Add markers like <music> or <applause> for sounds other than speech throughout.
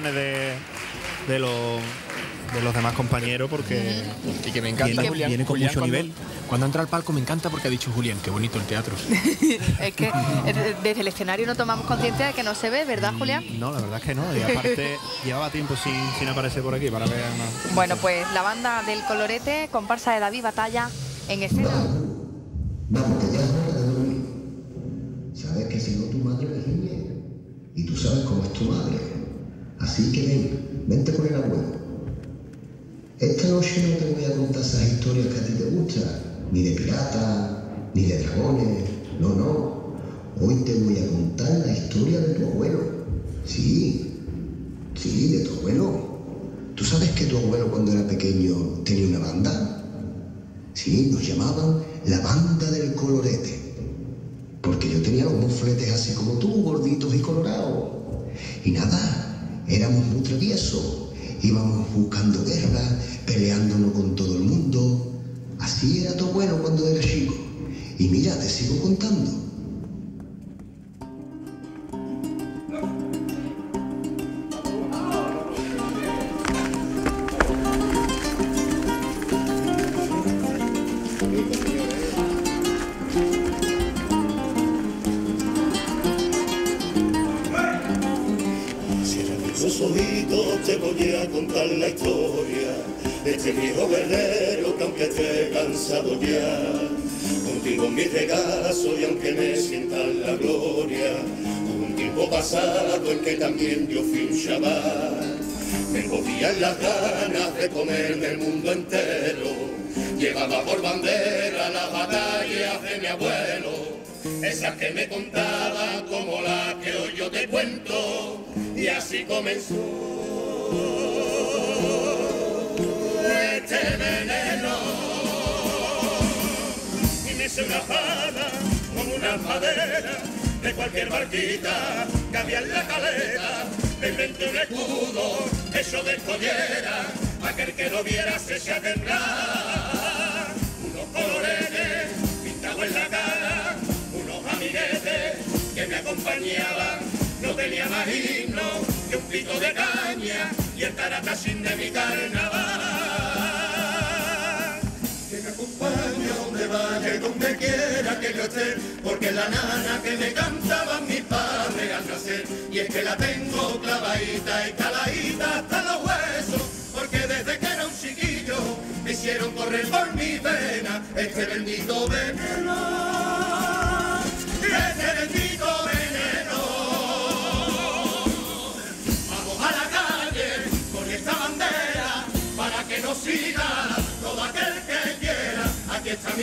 de, de los de los demás compañeros porque y que me encanta viene, Julián, viene con Julián mucho cuando, nivel. Cuando entra al palco me encanta porque ha dicho Julián, qué bonito el teatro. <laughs> es que eh, desde el escenario no tomamos conciencia de que no se ve, ¿verdad, Julián? No, la verdad es que no. Y aparte <laughs> llevaba tiempo sin, sin aparecer por aquí para ver una... Bueno, pues la banda del colorete, comparsa de David Batalla en escena. Vamos, que ya es. Sabes que si no tu madre riñe. Y tú sabes cómo es tu madre. Así que ven, vente con el abuelo. Esta noche no te voy a contar esas historias que a ti te gustan. Ni de piratas, ni de dragones. No, no. Hoy te voy a contar la historia de tu abuelo. Sí, sí, de tu abuelo. ¿Tú sabes que tu abuelo cuando era pequeño tenía una banda? Sí, nos llamaban la banda del colorete. Porque yo tenía los mofletes así como tú, gorditos y colorados. Y nada, éramos muy traviesos. Íbamos buscando guerra, peleándonos con todo el mundo. Así era tu abuelo cuando era chico. Y mira, te sigo contando. Te voy a contar la historia de este viejo guerrero que aunque esté cansado ya, contigo mi regazo y aunque me sienta en la gloria, un tiempo pasado en que también yo fui un chaval. Me cogían las ganas de comerme el mundo entero, llevaba por bandera las batallas de mi abuelo. Esas que me contaban como la que hoy yo te cuento, y así comenzó este veneno. Y me hice una jala como una madera de cualquier barquita que había en la caleta. Me inventé un escudo hecho de collera, aquel que lo viera se echa a temblar. Unos colores pintados en la cara, unos amiguetes que me acompañaban. No tenía más himno que un pico de caña y el taratachín de mi carnaval. Que me acompañe a donde vaya y donde quiera que yo esté, porque la nana que me cantaban mis padres al nacer. Y es que la tengo clavadita y caladita hasta los huesos, porque desde que era un chiquillo me hicieron correr por mi vena este bendito veneno.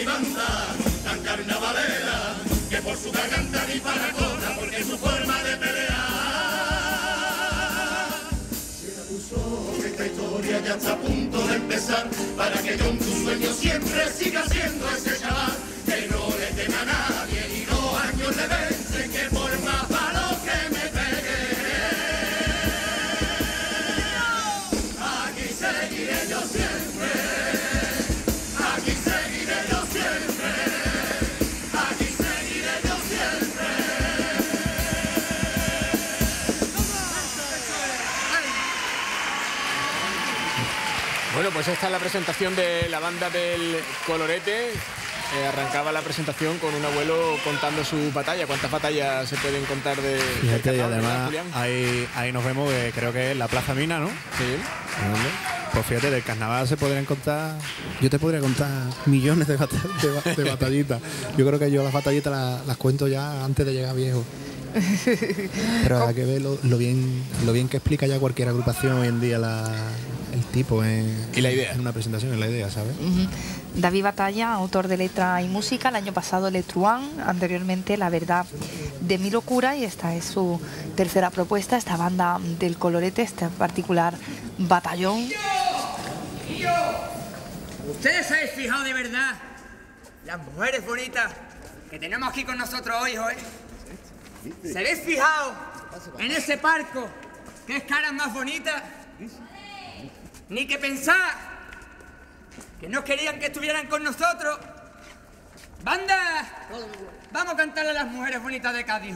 Tan carnavalera que por su garganta ni para cona porque es su forma de pelear. Cierra tus ojos, que esta historia ya está a punto de empezar para que yo en tu sueño siempre siga siendo ese chaval que no le teme a nadie y los años le vencen esta es la presentación de la banda del Colorete. Eh, arrancaba la presentación con un abuelo contando su batalla. ¿Cuántas batallas se pueden contar de Fíjate, y además ahí, ahí nos vemos que creo que es la Plaza Mina, ¿no? Sí. Pues fíjate, del carnaval se podrían contar. Yo te podría contar millones de, bata- de ba- de batallitas. Yo creo que yo las batallitas las, las cuento ya antes de llegar viejo. Pero hay que ver lo, lo bien, lo bien que explica ya cualquier agrupación hoy en día la- el tipo en, Y la idea. en una presentación, en la idea, ¿sabes? David Batalla, autor de letra y música, el año pasado Le Truán, anteriormente La Verdad de mi locura y esta es su tercera propuesta, esta banda del colorete, este particular batallón. ¿Ustedes se habéis fijado de verdad las mujeres bonitas que tenemos aquí con nosotros hoy, ¿eh? ¿Se habéis fijado en ese parco? ¿Qué caras más bonitas? Ni que pensar que no querían que estuvieran con nosotros. ¡Banda! Vamos a cantarle a las mujeres bonitas de Cádiz.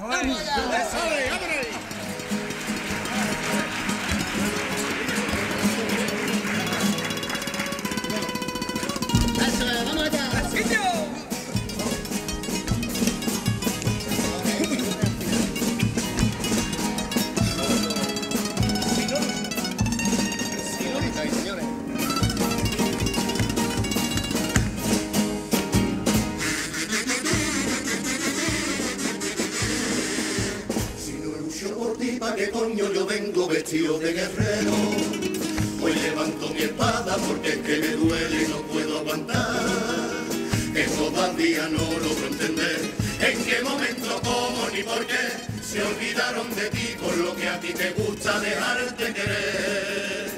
De guerrero. Hoy levanto mi espada porque es que me duele y no puedo aguantar. Que todavía no logro entender en qué momento, cómo ni por qué se olvidaron de ti por lo que a ti te gusta dejarte querer.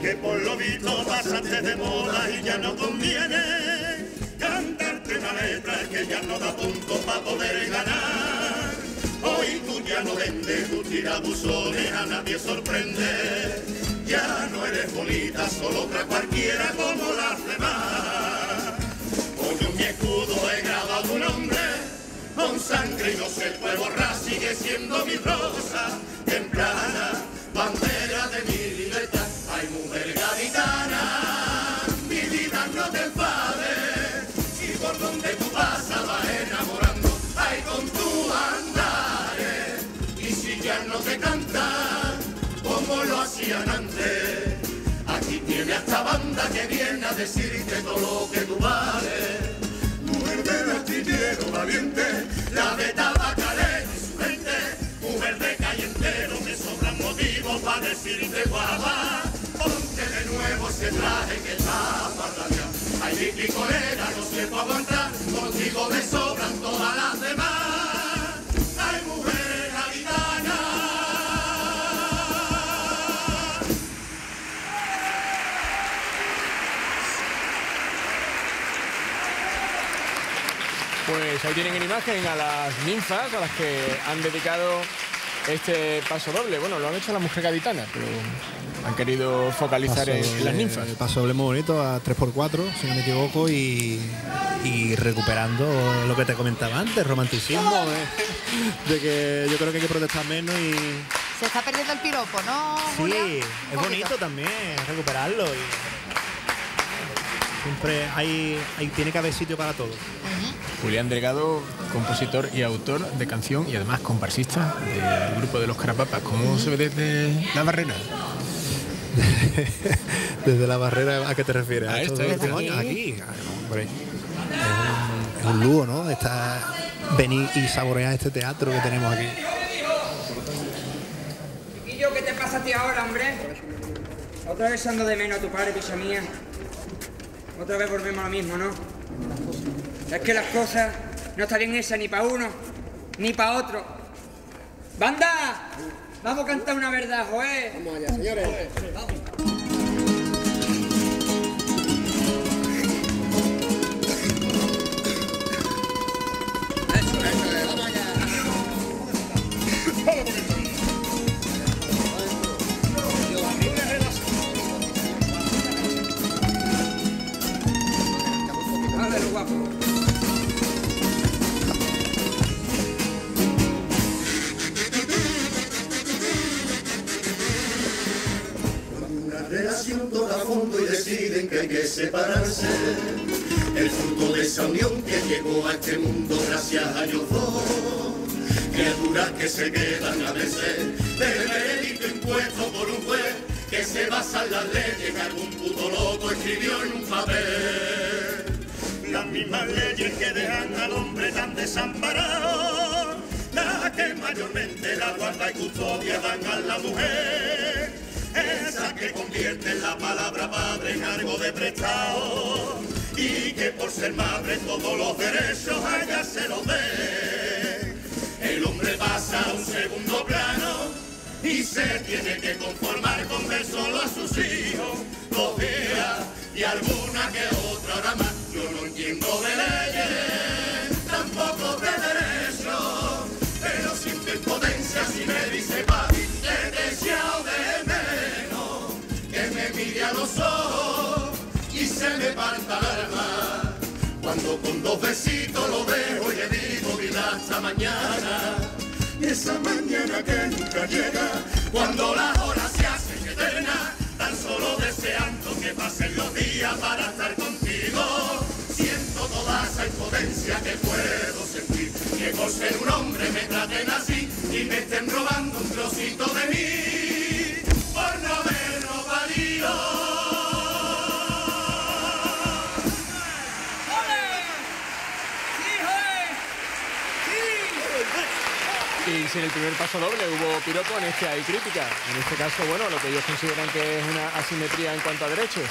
Que por lo visto pasaste de moda y ya no conviene cantarte una letra que ya no da punto para poder ganar. Hoy tú ya no vendes tus tirabuzones, a nadie sorprende. Ya no eres bonita, solo otra cualquiera como las demás. Hoy en mi escudo he grabado tu nombre, con sangre y no se puede borrar, decirte todo lo que tú vales. Mujer del astillero valiente, la de tabacalera y su gente, mujer de calle entero, me sobran motivos para decirte guapa, ponte de nuevo ese traje que está para Ay, mi picolera, no se puede aguantar, contigo Pues ahí tienen en imagen a las ninfas a las que han dedicado este paso doble. Bueno, lo han hecho la mujer gaditana, pero han querido focalizar en, en las ninfas. El paso doble muy bonito a 3x4, si no me equivoco, y, y recuperando lo que te comentaba antes, romanticismo, de, de que yo creo que hay que protestar menos y Se está perdiendo el piropo, ¿no? sí, es bonito también recuperarlo. Y siempre hay, hay, tiene que haber sitio para todo. Julián Delgado, compositor y autor de canción y además comparsista del grupo de los Carapapas. ¿Cómo se ve desde la barrera? <laughs> Desde la barrera, ¿a qué te refieres? A estos últimos años? Aquí, Ah, hombre. Es un, es un lujo, ¿no? Está venir y saborear este teatro que tenemos aquí. Chiquillo, ¿qué te pasa a ti ahora, hombre? Otra vez ando de menos a tu padre, picha mía. Otra vez volvemos a lo mismo, ¿no? Es que las cosas no están bien hechas ni para uno, ni para otro. ¡Banda! Vamos a cantar una verdad, joder. Vamos allá, señores. Unión que llegó a este mundo gracias a ellos dos. Criaturas que se quedan a veces del veredicto impuesto por un juez que se basa en las leyes que algún puto loco escribió en un papel. Las mismas leyes que dejan al hombre tan desamparado, las que mayormente la guarda y custodia dan a la mujer, esa que convierte la palabra padre en algo de prestado y que por ser madre todos los derechos a ella se los dé. El hombre pasa a un segundo plano y se tiene que conformar con ver solo a sus hijos dos días y alguna que otra hora. Yo no entiendo de leyes, Dos besitos lo dejo y digo vida hasta mañana. Y esa mañana que nunca llega, cuando las horas se hacen eternas, tan solo deseando que pasen los días para estar contigo. Siento toda esa impotencia que puedo sentir, que por ser un hombre me traten así y me estén robando un trocito de mí, Sin el primer paso doble hubo piropo, en este hay crítica. En este caso, bueno, lo que ellos consideran que es una asimetría en cuanto a derechos.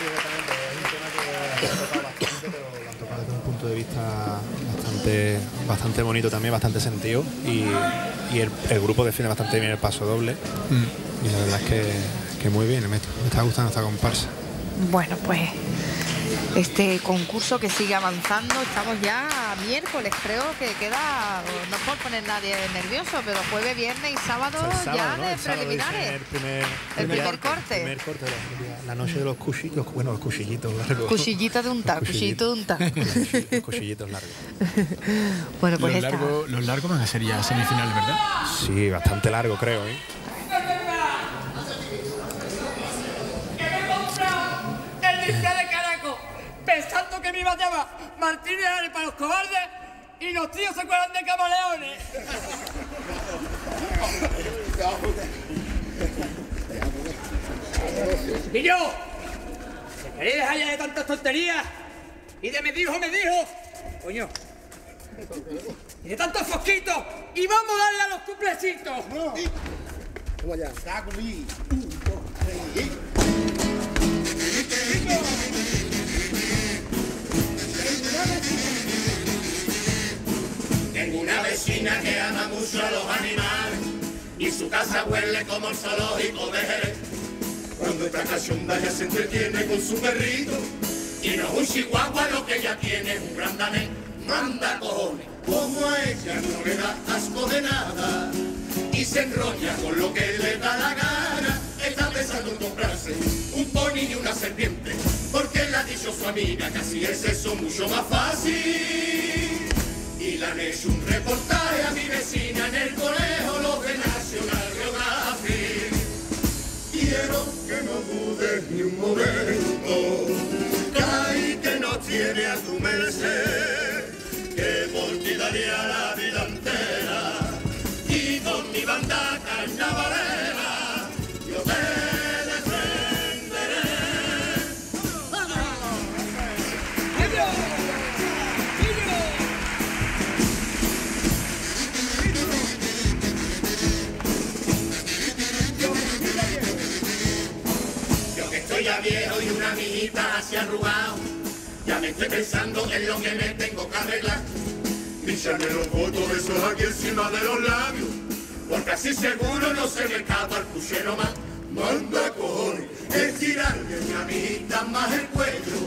Sí, exactamente. Es un tema que lo han tocado bastante, pero lo han tocado desde un punto de vista bastante, bastante bonito también, bastante sentido. Y, y el, el grupo defiende bastante bien el paso doble. Y la verdad es que, que muy bien, me, me está gustando esta comparsa. Bueno, pues este concurso que sigue avanzando, estamos ya a miércoles, creo que queda, no por poner nadie nervioso, pero jueves, viernes y sábado, ya ¿no? de El preliminares. El primer, El primer corte. El primer corte de la, la noche de los cuchillos, bueno, los cuchillitos largos. Cuchillito de untar, Los cuchillito de untar. cuchillitos- Los cuchillitos largos. <laughs> Bueno, pues los, esta. largos, los largos van a ser ya semifinales, ¿verdad? Sí, bastante largo, creo, ¿eh? Martínez Ares para los cobardes y los tíos se cuelan de camaleones. Niño, ¿se queréis dejar ya de tantas tonterías? Y de me dijo, me dijo, coño. Y de tantos fosquitos, y vamos a darle a los cuplecitos. Tengo una vecina que ama mucho a los animales y su casa huele como el zoológico de Jerez. Cuando esta cachonda ya se entretiene con su perrito y no un chihuahua lo que ella tiene, un gran manda cojones. Como a ella no le da asco de nada y se enrolla con lo que le da la gana, está pensando en comprarse un pony y una serpiente, porque le ha dicho su amiga que así es eso mucho más fácil. Un reportaje a mi vecina en el colegio, los de National Geographic. Quiero que no dudes ni un momento, que ahí que no tiene a tu merced, que por ti daría la vida entera. Y con mi banda carnavalera, así arrugado, ya me estoy pensando en lo que me tengo que arreglar. Píchame los votos esos aquí encima de los labios, porque así seguro no se me escapa el puchero más. Manda cojones, estirarle mi amiguita más el cuello,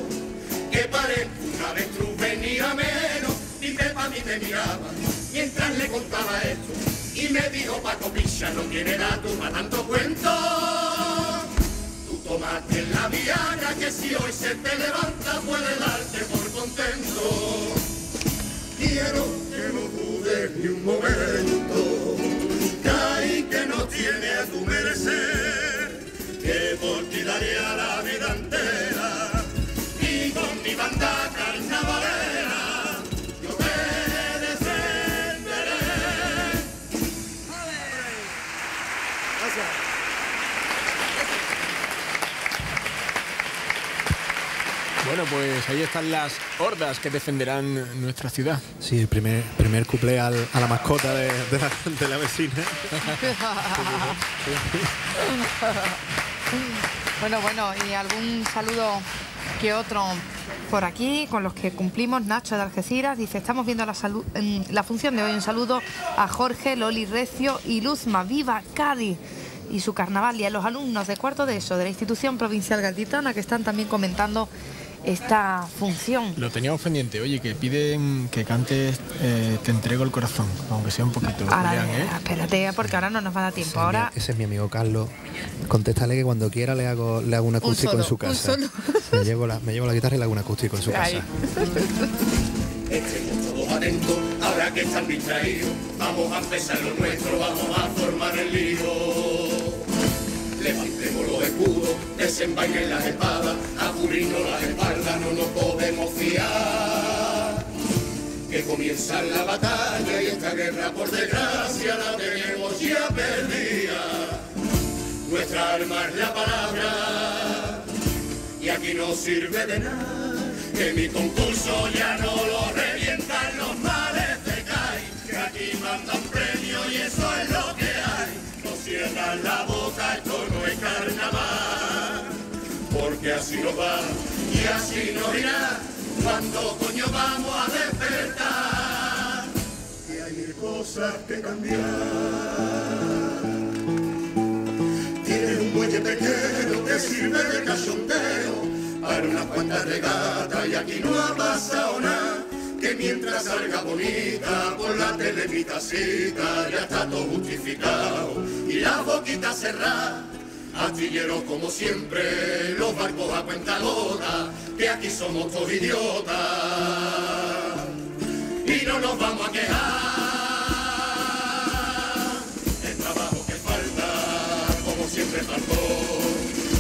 que parezco una avestruz venía menos, y Pepa a mí me miraba, mientras le contaba esto, y me dijo Paco Picha no tiene datos para tanto cuento. Tú tomaste la viagra que si hoy se te levanta puede darte por contento. Quiero que no dudes ni un momento, ahí que no tiene a tu merecer, Bueno, pues ahí están las hordas que defenderán nuestra ciudad. Sí, el primer, primer cuplé al- a la mascota de, de la, de la vecina. <laughs> Bueno, bueno, y algún saludo que otro por aquí, con los que cumplimos. Nacho de Algeciras dice, estamos viendo la, salu- en la función de hoy. Un saludo a Jorge, Loli Recio y Luzma. ¡Viva Cádiz! Y su carnaval y a los alumnos de cuarto de eso de la institución provincial gaditana que están también comentando esta función. Lo teníamos pendiente, oye, que piden que cantes eh, Te entrego el corazón, aunque sea un poquito. Ahora, Julián, ¿eh? espérate, porque ahora no nos va a dar tiempo. Ese es mi- Ahora ese es mi amigo Carlos. Contéstale que cuando quiera le hago, le hago un acústico solo, en su un casa. solo. Me, llevo la, me llevo la guitarra y le hago un acústico en su Ahí. casa. Atentos, ahora que están distraídos. Vamos a empezar lo nuestro, vamos a formar el lío. Levantemos los escudos, desenvainen las espadas, aburrirnos las espaldas, no nos podemos fiar. Que comienza la batalla y esta guerra por desgracia la tenemos ya perdida. Nuestra arma es la palabra y aquí no sirve de nada que mi concurso ya no lo revientan los males de CAI, que aquí mandan premio y eso es lo que hay. No cierran la boca, esto no es carnaval. Porque así nos va y así nos irá. Cuando coño vamos a despertar. Y hay cosas que cambiar. Tienes un muelle pequeño que sirve de cachondeo para unas cuantas regatas y aquí no ha pasado nada. Que mientras salga bonita por la telemitacita ya está todo justificado y la boquita cerrada. Astilleros como siempre, los barcos a cuenta gota, que aquí somos todos idiotas. Y no nos vamos a quejar. El trabajo que falta, como siempre faltó,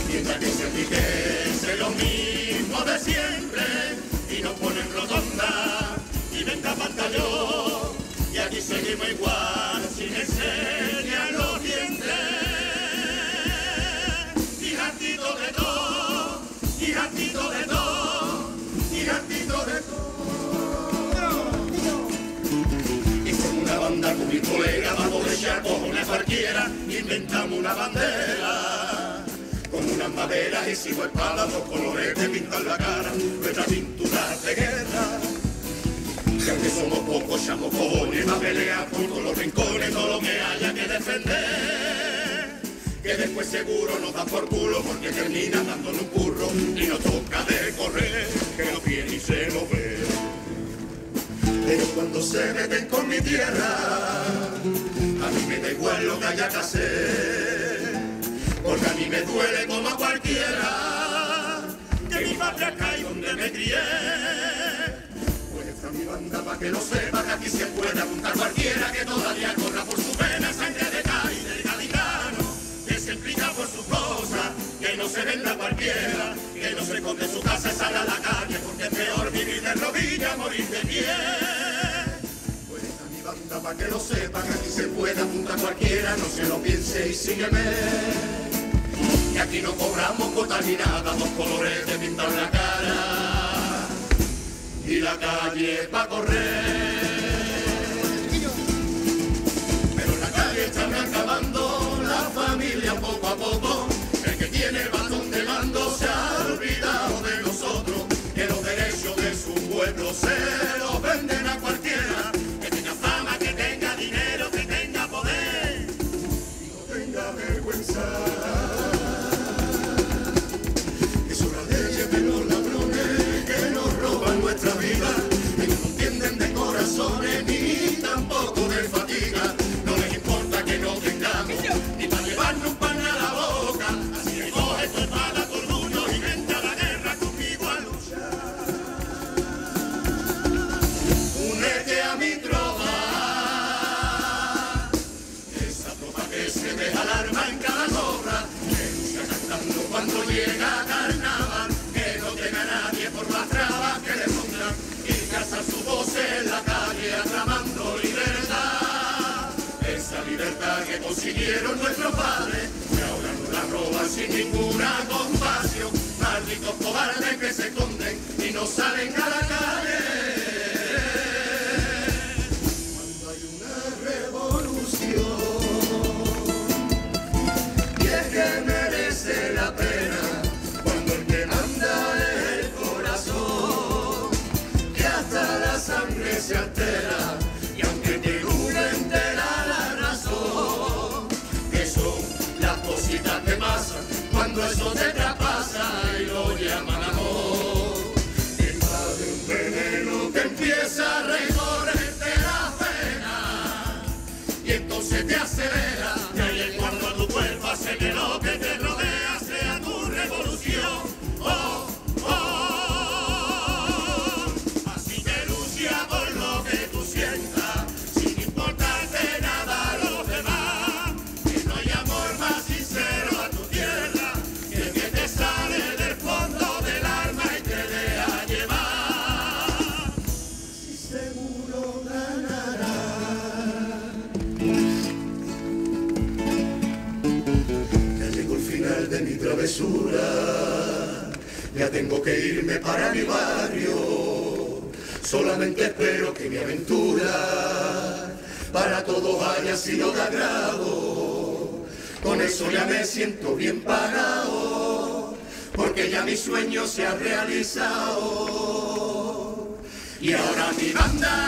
mientras que se enriquece lo mismo de siempre. Y nos ponen rotonda y venta pantallón. Y aquí seguimos igual sin enseñar cualquiera, inventamos una bandera. Con unas maderas y cinco espadas, dos colores que pintan la cara, nuestra pintura de guerra. Y aunque somos pocos, echamos cojones a pelear por todos los rincones, todo lo que haya que defender. Que después seguro nos dan por culo porque termina dándonos un curro y nos toca de correr, que no viene y se nos ve. Pero cuando se meten con mi tierra, igual lo que haya que. Porque a mí me duele como a cualquiera que mi patria cae donde me crié. Pues está mi banda para que lo sepa que aquí se puede apuntar cualquiera que todavía corra por su pena sangre de Cádiz del gaditano que se implica por sus cosas, que no se venda cualquiera, que no se esconde su casa y sale a la calle porque es peor vivir de rodillas, morir de pie. Para que lo sepa que aquí se puede apuntar cualquiera, no se lo piense y sígueme. Y aquí no cobramos cuotas ni nada, dos colores de pintar la cara y la calle pa' correr. Salen a la calle. Cuando hay una revolución y es que merece la pena cuando el que manda es el corazón que hasta la sangre se altera y aunque te dure entera la razón que son las cositas que pasan cuando eso te traspasa entonces te acelera. Y ahí es cuando tu cuerpo hace que lo que te tengo que irme para mi barrio. Solamente espero que mi aventura para todos haya sido de agrado. Con eso ya me siento bien pagado, porque ya mi sueño se ha realizado. Y ahora mi banda